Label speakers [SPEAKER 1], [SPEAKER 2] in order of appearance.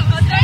[SPEAKER 1] otra